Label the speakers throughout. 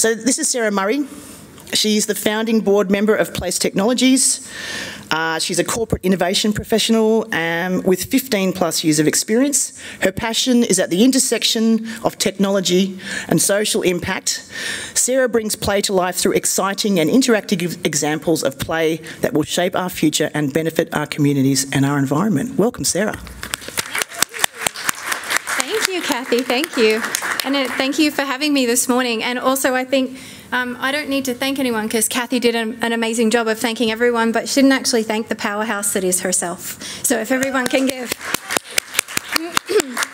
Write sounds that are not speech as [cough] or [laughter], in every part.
Speaker 1: So this is Sarah Murray. She's the founding board member of Place Technologies. Uh, she's a corporate innovation professional um, with 15 plus years of experience. Her passion is at the intersection of technology and social impact. Sarah brings play to life through exciting and interactive examples of play that will shape our future and benefit our communities and our environment. Welcome, Sarah.
Speaker 2: Thank you. And uh, thank you for having me this morning. And also, I think um, I don't need to thank anyone because Kathy did an, an, amazing job of thanking everyone, but she didn't actually thank the powerhouse that is herself. So if everyone can give. [coughs]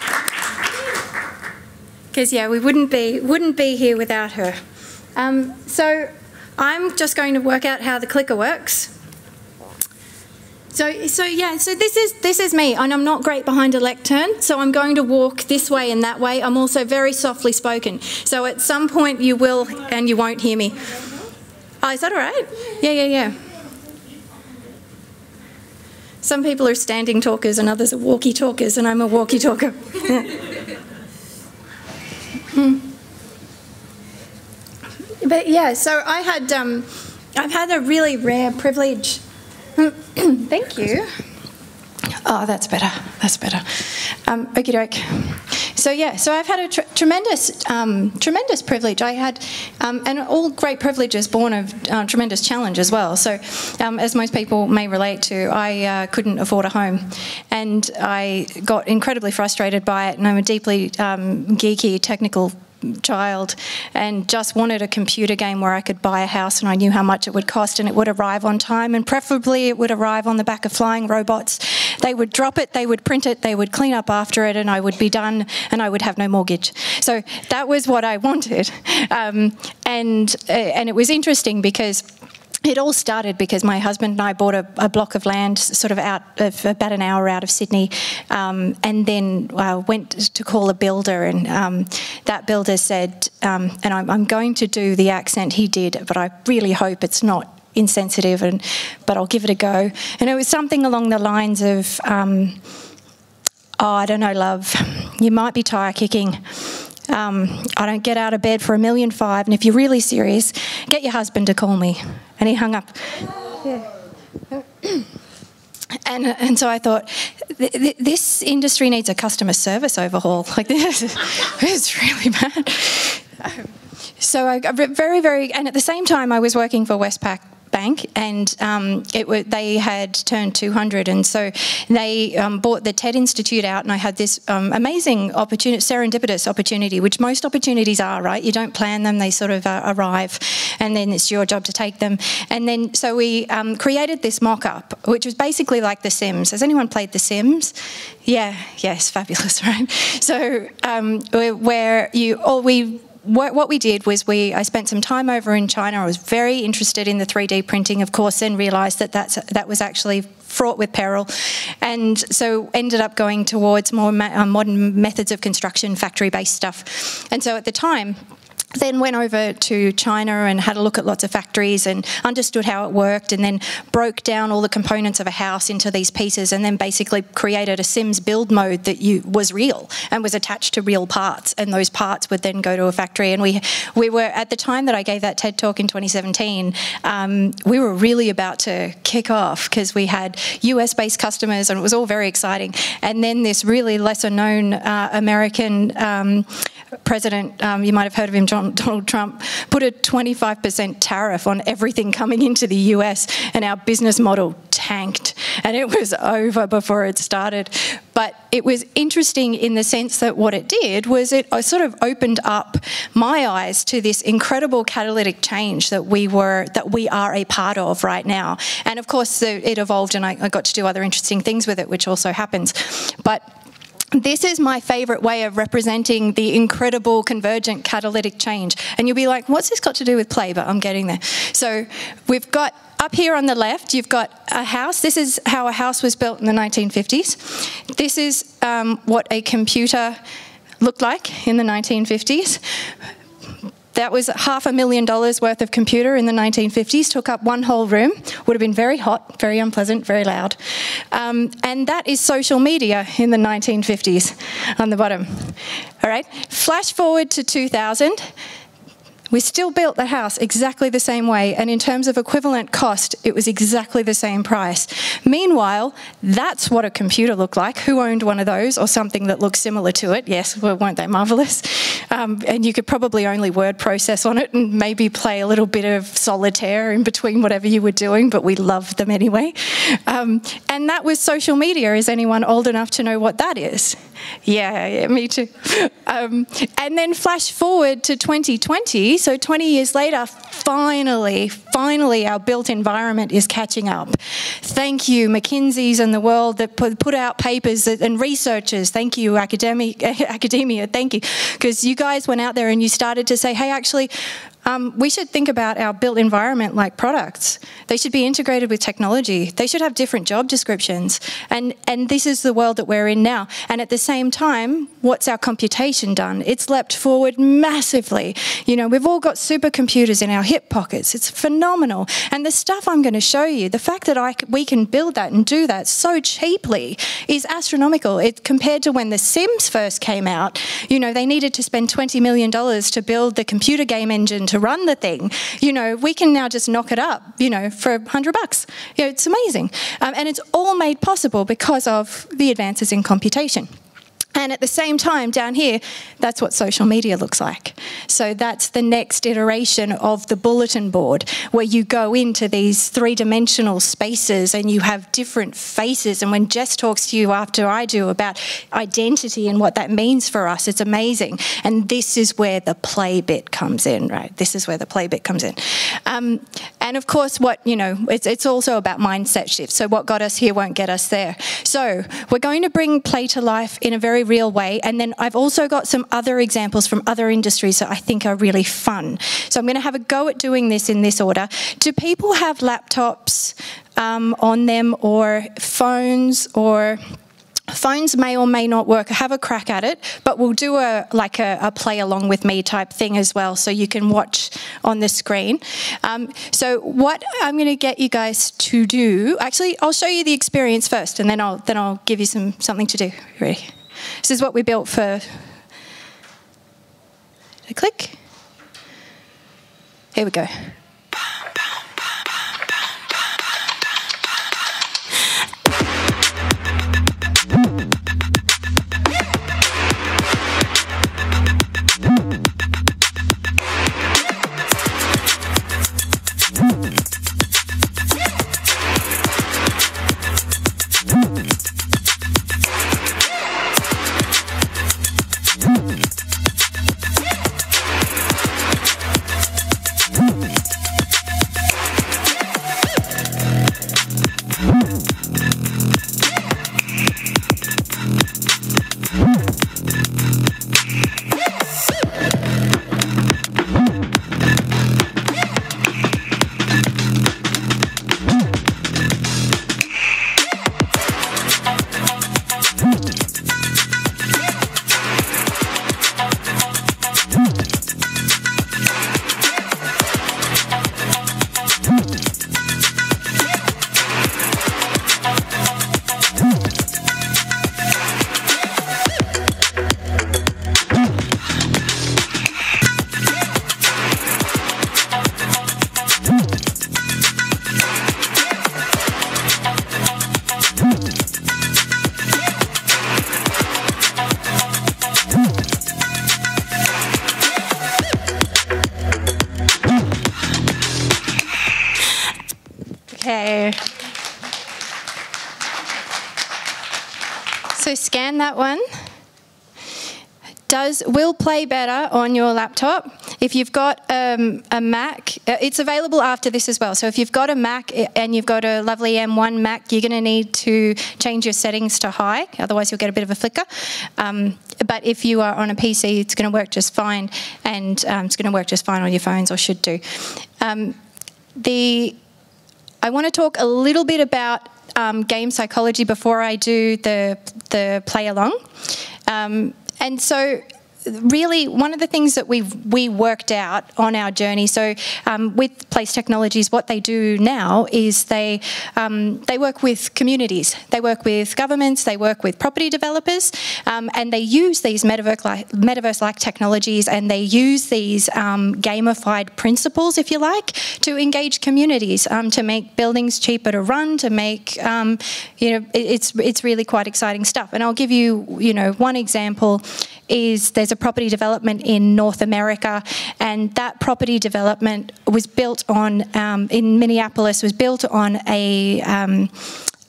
Speaker 2: Because yeah, we wouldn't be wouldn't be here without her. Um, so I'm just going to work out how the clicker works. So, so yeah, so this is this is me, and I'm not great behind a lectern, so I'm going to walk this way and that way. I'm also very softly spoken, so at some point you will and you won't hear me. Oh, is that all right? Yeah, yeah, yeah. Some people are standing talkers and others are walkie talkers, and I'm a walkie talker. [laughs] hmm. But yeah, so I had um, I've had a really rare privilege [coughs] Thank you. Oh, that's better. That's better. Um, okie doke. So yeah, so I've had a tr tremendous, um, tremendous privilege. I had, um, and all great privileges born of uh, tremendous challenge as well. So, um, as most people may relate to, I uh, couldn't afford a home, and I got incredibly frustrated by it. And I'm a deeply um, geeky, technical child and just wanted a computer game where I could buy a house and I knew how much it would cost and it would arrive on time and preferably it would arrive on the back of flying robots. They would drop it, they would print it, they would clean up after it and I would be done and I would have no mortgage. So that was what I [laughs] wanted. Um, and, uh, and it was interesting because it all started because my husband and I bought a, a, block of land sort of out of about an hour out of Sydney um, and then uh, went to call a builder and um, that builder said, um, and I'm, I'm, going to do the accent he did, but I really hope it's not insensitive, and but I'll give it a go. And it was something along the lines of, um, oh, I don't know, love, you might be tire kicking. Um, I don't get out of bed for a million five, and if you're really serious, get your husband to call me. And he hung up. Yeah. [coughs] And, and so I thought, th th this industry needs a customer service overhaul. [laughs] Like this, is really bad. [laughs] So I very, very, and at the same time I was working for Westpac Bank, and um, it they had turned 200, and so they um, bought the TED Institute out, and I had this um, amazing opportunity, serendipitous opportunity, which most opportunities are, right? You don't plan them; they sort of uh, arrive, and then it's your job to take them. And then so we um, created this mock-up, which was basically like The Sims. Has anyone played The Sims? Yeah, yes, fabulous, [laughs] right? So um, where you all we what, what, we did was we I spent some time over in China. I was very interested in the 3D printing, of course, then realised that that's, that was actually fraught with peril, and so ended up going towards more uh, modern methods of construction, factory-based stuff. And so at the time, then went over to China and had a look at lots of factories and understood how it worked and then broke down all the components of a house into these pieces and then basically created a Sims build mode that you was real and was attached to real parts. And those parts would then go to a factory. And we we were at the time that I gave that TED talk in 2017 um, we were really about to kick off because we had US based customers and it was all very exciting. And then this really lesser known uh, American um, president um, you might have heard of him John Donald Trump put a 25% tariff on everything coming into the US, and our business model tanked, and it was over before it started. But it was interesting in the sense that what it did was it sort of opened up my eyes to this incredible catalytic change that we were that we are a part of right now. And of course, it evolved, and I got to do other interesting things with it, which also happens. But this is my favourite way of representing the incredible convergent catalytic change. And you'll be like, what's this got to do with play? But I'm getting there. So we've got up here on the left, you've got a house. This is how a house was built in the 1950s. This is um, what a computer looked like in the 1950s. That was half a million dollars worth of computer in the 1950s, took up one whole room, would have been very hot, very unpleasant, very loud. Um, and that is social media in the 1950s on the bottom. All right, flash forward to 2000 We still built the house exactly the same way, and in terms of equivalent cost, it was exactly the same price. Meanwhile, that's what a computer looked like. Who owned one of those or something that looked similar to it? Yes, well, weren't they marvellous? Um, and you could probably only word process on it and maybe play a little bit of solitaire in between whatever you were doing, but we loved them anyway. Um, and that was social media. Is anyone old enough to know what that is? Yeah, yeah me too. [laughs] Um, and then flash forward to 2020 so 20 years later, finally, finally, our built environment is catching up. Thank you, McKinsey's and the world that put, put out papers and researchers. Thank you, academic, [laughs] academia. Thank you. Because you guys went out there and you started to say, hey, actually, um, we should think about our built environment like products. They should be integrated with technology. They should have different job descriptions. And, and this is the world that we're in now. And at the same time, what's our computation done? It's leapt forward massively. You know, we've all got supercomputers in our hip pockets. It's phenomenal. And the stuff I'm going to show you, the fact that I, we can build that and do that so cheaply is astronomical. It, compared to when The Sims first came out, you know, they needed to spend $20 million to build the computer game engine to to run the thing, you know, we can now just knock it up, you know, for a hundred bucks. You know, it's amazing. Um, and it's all made possible because of the advances in computation. And at the same time, down here, that's what social media looks like. So that's the next iteration of the bulletin board, where you go into these three dimensional spaces and you have different faces. And when Jess talks to you after I do about identity and what that means for us, it's amazing. And this is where the play bit comes in, right? This is where the play bit comes in. Um, and of course, what, you know, it's, it's also about mindset shift. So what got us here won't get us there. So we're going to bring play to life in a very real way. And then I've also got some other examples from other industries that I think are really fun. So I'm going to have a go at doing this in this order. Do people have laptops um, on them or phones or phones may or may not work have a crack at it but we'll do a like a, a play along with me type thing as well so you can watch on the screen um, so what i'm going to get you guys to do actually i'll show you the experience first and then i'll then i'll give you some something to do ready this is what we built for. A Click. Here we go. That one does will play better on your laptop. If you've got um, a Mac, uh, it's available after this as well. So if you've got a Mac and you've got a lovely M1 Mac, you're going to need to change your settings to high, otherwise you'll get a bit of a flicker. Um, but if you are on a PC, it's going to work just fine, and um, it's going to work just fine on your phones, or should do. Um, the I want to talk a little bit about um, game psychology before I do the the play along. Um, and so really one of the things that we we worked out on our journey. So um, with Place Technologies, what they do now is they um, they work with communities, they work with governments, they work with property developers, um, and they use these metaverse-like metaverse -like technologies and they use these um, gamified principles, if you like, to engage communities, um, to make buildings cheaper to run, to make you know it, it's it's really quite exciting stuff. And I'll give you you know one example is there's a property development in North America, and that property development was built on um, in Minneapolis was built on a um,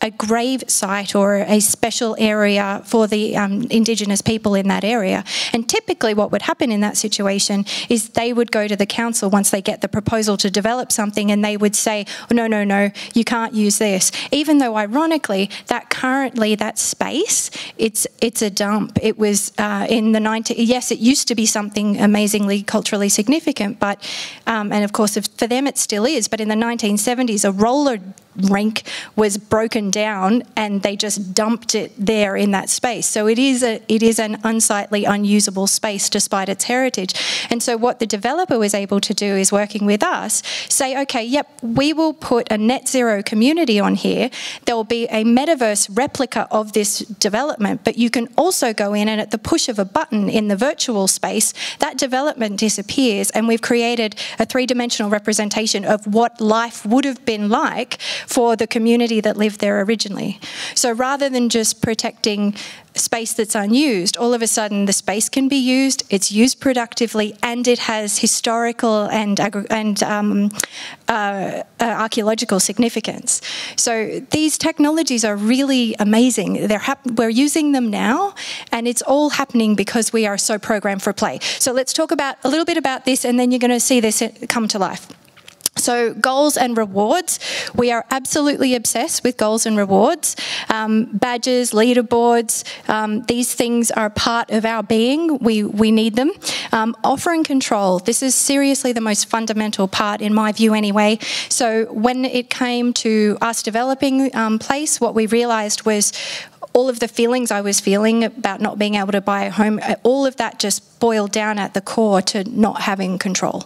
Speaker 2: a grave site or a special area for the um, Indigenous people in that area. And typically, what would happen in that situation is they would go to the council once they get the proposal to develop something and they would say, no, no, no, you can't use this. Even though, ironically, that currently, that space, it's, it's a dump. It was uh, in the 90s, yes, it used to be something amazingly culturally significant, but, um, and of course, for them it still is, but in the 1970s, a roller rink was broken down and they just dumped it there in that space. So it is a it is an unsightly, unusable space despite its heritage. And so what the developer was able to do is working with us, say, okay, yep, we will put a net zero community on here. There will be a metaverse replica of this development, but you can also go in and at the push of a button in the virtual space, that development disappears and we've created a three-dimensional representation of what life would have been like for the community that lived there originally. So rather than just protecting space that's unused, all of a sudden the space can be used, it's used productively, and it has historical and, and um, uh, uh, archaeological significance. So these technologies are really amazing. They're we're using them now, and it's all happening because we are so programmed for play. So let's talk about a little bit about this, and then you're going to see this come to life. So, goals and rewards. We are absolutely obsessed with goals and rewards. Um, badges, leaderboards, um, these things are part of our being. We, we need them. Um, offering control. This is seriously the most fundamental part, in my view, anyway. So, when it came to us developing um, Place, what we realised was all of the feelings I was feeling about not being able to buy a home, all of that just boiled down at the core to not having control.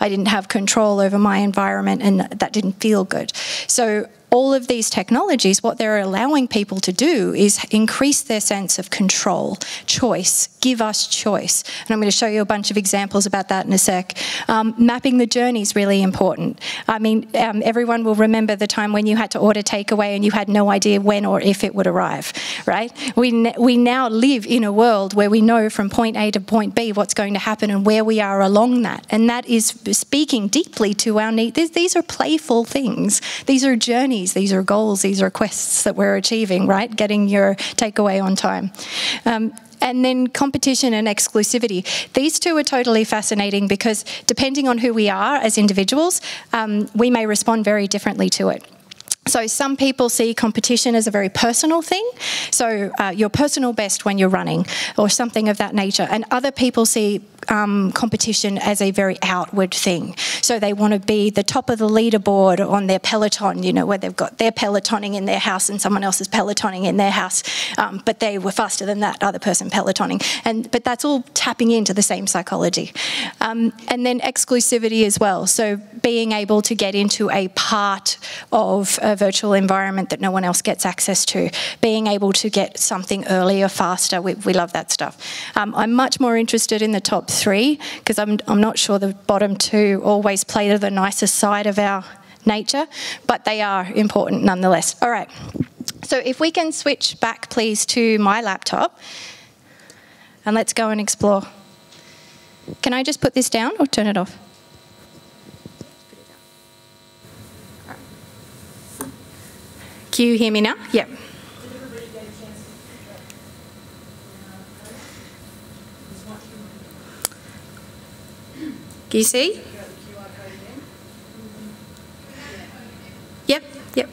Speaker 2: I didn't have control over my environment and that didn't feel good. So all of these technologies, what they're allowing people to do is increase their sense of control, choice, give us choice. And I'm going to show you a bunch of examples about that in a sec. Um, mapping the journey is really important. I mean, um, everyone will remember the time when you had to order takeaway and you had no idea when or if it would arrive, right? We, we now live in a world where we know from point A to point B what's going to happen and where we are along that. And that is speaking deeply to our needs. These are playful things. These are journeys journeys, these are goals, these are quests that we're achieving, right? Getting your takeaway on time. Um, and then competition and exclusivity. These two are totally fascinating because depending on who we are as individuals, um, we may respond very differently to it. So some people see competition as a very personal thing, so uh, your personal best when you're running or something of that nature, and other people see um, competition as a very outward thing. So they want to be the top of the leaderboard on their peloton, you know, where they've got their pelotoning in their house and someone else is pelotoning in their house, um, but they were faster than that other person pelotoning. And but that's all tapping into the same psychology. Um, and then exclusivity as well. So being able to get into a part of a virtual environment that no one else gets access to, being able to get something earlier, faster. We, we love that stuff. Um, I'm much more interested in the top three because I'm, I'm not sure the bottom two always play to the nicest side of our nature, but they are important nonetheless. All right. So if we can switch back, please, to my laptop and let's go and explore. Can I just put this down or turn it off? Can you hear me now? Yep. Can you see? Yep, yep.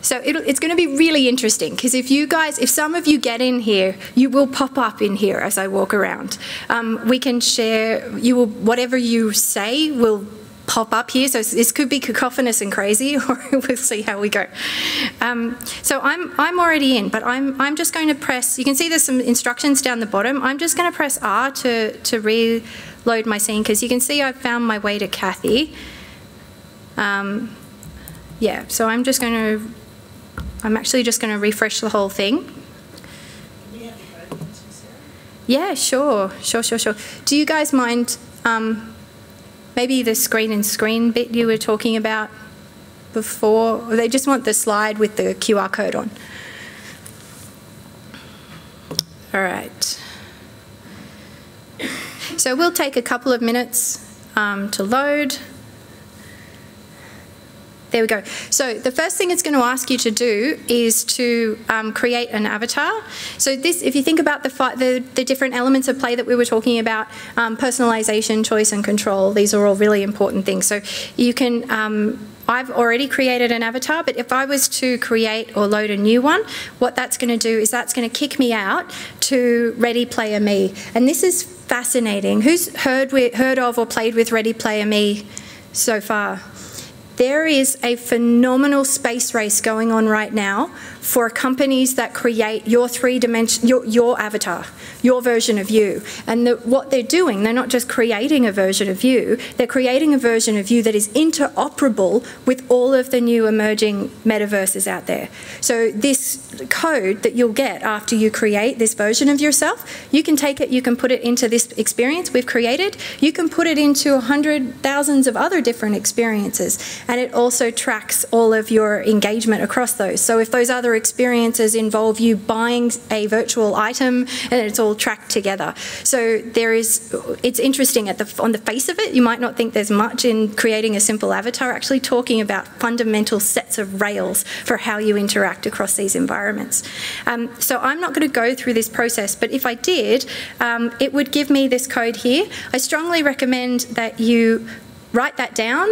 Speaker 2: So it's going to be really interesting because if you guys, if some of you get in here, you will pop up in here as I walk around. Um, we can share, you will, whatever you say will pop up here. So this could be cacophonous and crazy, [laughs] or we'll see how we go. Um, so I'm, I'm already in, but I'm, I'm just going to press, you can see there's some instructions down the bottom. I'm just going to press R to, to reload my scene because you can see I've found my way to Kathy. Um, yeah, so I'm just going to, I'm actually just going to refresh the whole thing. Yeah, sure, sure, sure, sure. Do you guys mind um, maybe the screen and screen bit you were talking about before? Or they just want the slide with the QR code on. All right. So we'll take a couple of minutes um, to load. There we go. So the first thing it's going to ask you to do is to um, create an avatar. So this, if you think about the, the, the, different elements of play that we were talking about, um, personalization, choice and control, these are all really important things. So you can um, I've already created an avatar, but if I was to create or load a new one, what that's going to do is that's going to kick me out to Ready Player Me. And this is fascinating. Who's heard, heard of or played with Ready Player Me so far? There is a phenomenal space race going on right now for companies that create your three dimension, your, your avatar, your version of you. And the, what they're doing, they're not just creating a version of you, they're creating a version of you that is interoperable with all of the new emerging metaverses out there. So this code that you'll get after you create this version of yourself, you can take it, you can put it into this experience we've created, you can put it into a hundred thousands of other different experiences, and it also tracks all of your engagement across those. So if those other experiences involve you buying a virtual item and it's all tracked together. So there is, it's interesting at the, on the face of it, you might not think there's much in creating a simple avatar, actually talking about fundamental sets of rails for how you interact across these environments. Um, so I'm not going to go through this process, but if I did, um, it would give me this code here. I strongly recommend that you write that down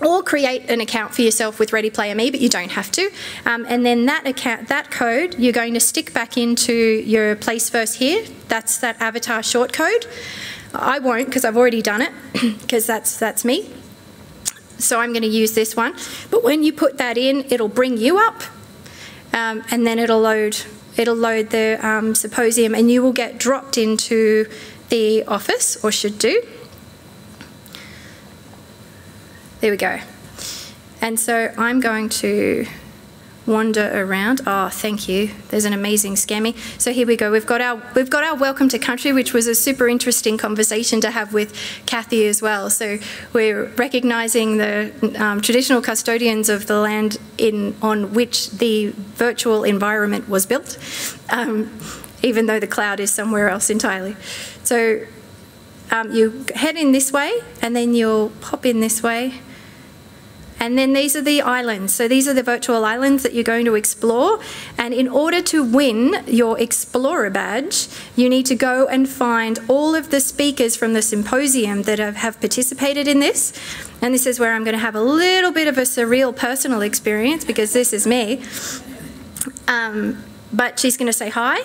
Speaker 2: or create an account for yourself with Ready Player Me, but you don't have to. Um, and then that account, that code, you're going to stick back into your place first here. That's that avatar short code. I won't because I've already done it [clears throat] because that's that's me. So I'm going to use this one. But when you put that in, it'll bring you up, um, and then it'll load it'll load the um, symposium, and you will get dropped into the office, or should do. There we go. And so I'm going to wander around. Oh, thank you. There's an amazing scammy. So here we go. We've got our we've got our welcome to country, which was a super interesting conversation to have with Kathy as well. So we're recognising the um, traditional custodians of the land in on which the virtual environment was built, um, even though the cloud is somewhere else entirely. So um, you head in this way, and then you'll pop in this way and then these are the islands. So these are the virtual islands that you're going to explore. And in order to win your Explorer badge, you need to go and find all of the speakers from the symposium that have, have participated in this. And this is where I'm going to have a little bit of a surreal personal experience because this is me. Um, but she's going to say hi.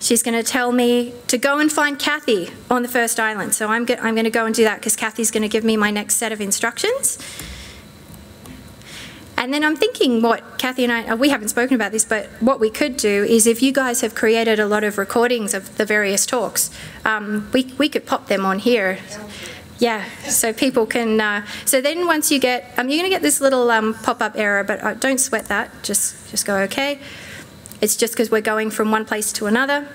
Speaker 2: She's going to tell me to go and find Kathy on the first island. So I'm, go I'm going to go and do that because Kathy's going to give me my next set of instructions. And then I'm thinking what Kathy and I, uh, we haven't spoken about this, but what we could do is if you guys have created a lot of recordings of the various talks, um, we, we could pop them on here. Yeah, so people can. Uh, so then once you get, um, you're going to get this little um, pop-up error, but uh, don't sweat that. Just just go okay. It's just because we're going from one place to another,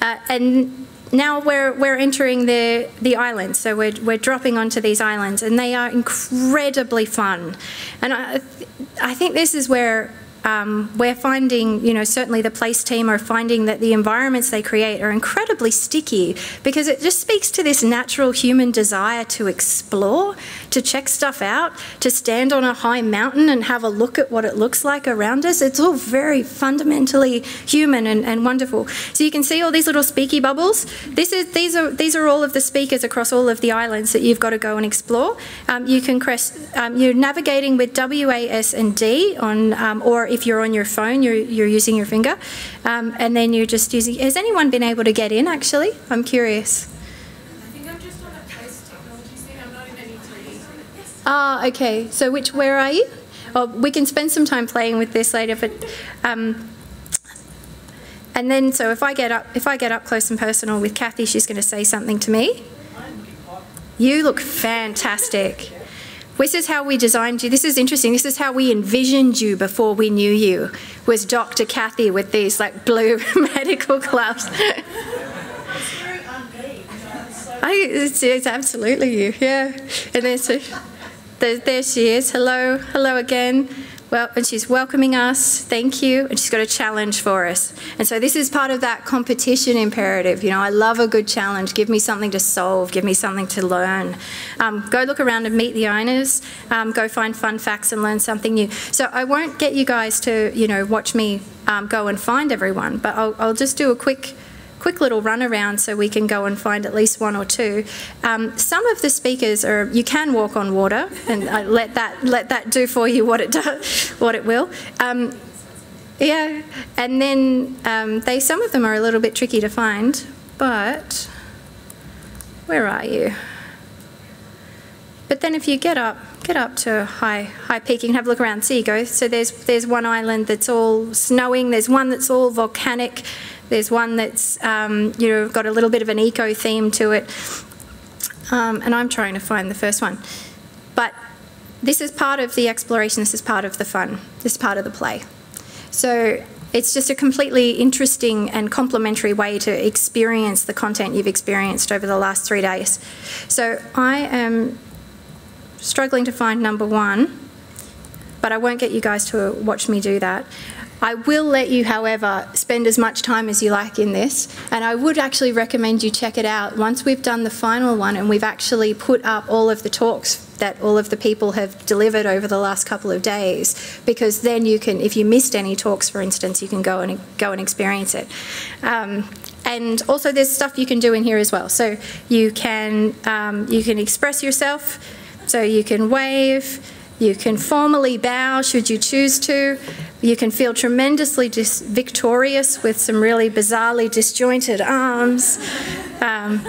Speaker 2: uh, and now we're, we're entering the, the islands, so we're, we're dropping onto these islands, and they are incredibly fun. And I, I think this is where um, we're finding, you know, certainly the place team are finding that the environments they create are incredibly sticky because it just speaks to this natural human desire to explore, to check stuff out, to stand on a high mountain and have a look at what it looks like around us. It's all very fundamentally human and, and wonderful. So you can see all these little speaky bubbles. This is, these, are, these are all of the speakers across all of the islands that you've got to go and explore. Um, you can press, um, you're navigating with W, A, S and D on, um, or if you're on your phone, you're, you're using your finger, um, and then you're just using. Has anyone been able to get in? Actually, I'm curious. Ah, okay. So which, where are you? Well, we can spend some time playing with this later, but, um, and then, so if I get up, if I get up close and personal with Kathy, she's going to say something to me. You look fantastic. This is how we designed you. This is interesting. This is how we envisioned you before we knew you. Was Dr. Kathy with these like blue [laughs] medical gloves? I, it's, it's, absolutely you, yeah. And then so, there, there she is. Hello, hello again. Well, and she's welcoming us. Thank you. And she's got a challenge for us. And so this is part of that competition imperative. You know, I love a good challenge. Give me something to solve. Give me something to learn. Um, go look around and meet the owners. Um, go find fun facts and learn something new. So I won't get you guys to, you know, watch me um, go and find everyone, but I'll, I'll just do a quick quick little run around so we can go and find at least one or two. Um, some of the speakers are you can walk on water, and I let that let that do for you what it does, what it will. Um, yeah, and then um, they some of them are a little bit tricky to find, but where are you? But then if you get up, get up to high high peak, you can have a look around. See you go. So there's there's one island that's all snowing. There's one that's all volcanic. There's one that's um, you know got a little bit of an eco theme to it, um, and I'm trying to find the first one. But this is part of the exploration. This is part of the fun. This is part of the play. So it's just a completely interesting and complementary way to experience the content you've experienced over the last three days. So I am struggling to find number one, but I won't get you guys to watch me do that. I will let you, however, spend as much time as you like in this, and I would actually recommend you check it out once we've done the final one and we've actually put up all of the talks that all of the people have delivered over the last couple of days, because then you can, if you missed any talks, for instance, you can go and go and experience it. Um, and also, there's stuff you can do in here as well. So you can um, you can express yourself. So you can wave. You can formally bow should you choose to. You can feel tremendously victorious with some really bizarrely disjointed arms. Um,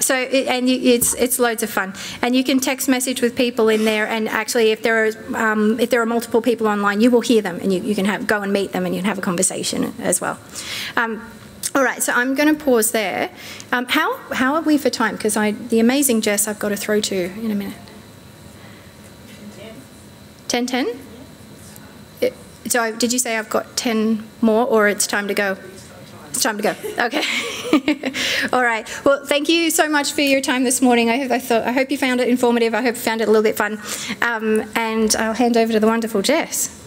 Speaker 2: so it, and it's it's loads of fun, and you can text message with people in there. And actually, if there are um, if there are multiple people online, you will hear them, and you, you can have go and meet them, and you can have a conversation as well. Um, all right, so I'm going to pause there. Um, how how are we for time? Because I the amazing Jess I've got to throw to in a minute. 10 10? So did you say I've got 10 more or it's time to go? It's time to go. Okay. [laughs] All right. Well, thank you so much for your time this morning. I, I, thought, I hope you found it informative. I hope you found it a little bit fun. Um, and I'll hand over to the wonderful Jess.